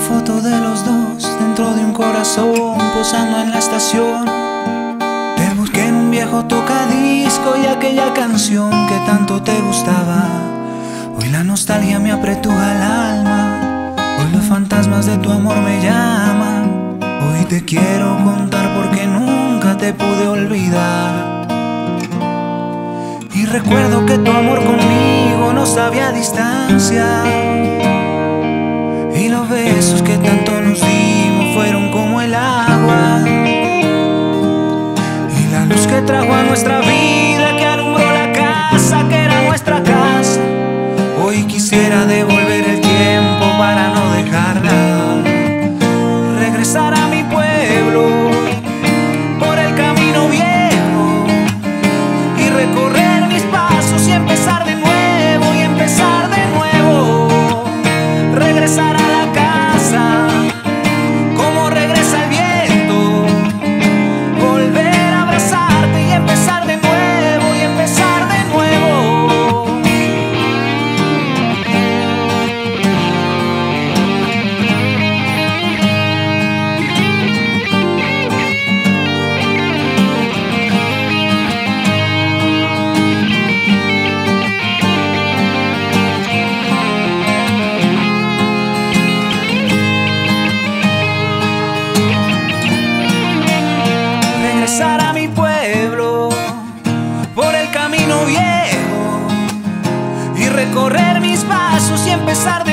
foto de los dos dentro de un corazón posando en la estación. Te busqué en un viejo tocadisco y aquella canción que tanto te gustaba. Hoy la nostalgia me apretuja el alma. Hoy los fantasmas de tu amor me llaman. Hoy te quiero contar porque nunca te pude olvidar. Y recuerdo que tu amor conmigo no sabía distancia tanto nos dimos fueron como el agua. Y la luz que trajo a nuestra vida, y recorrer mis pasos y empezar de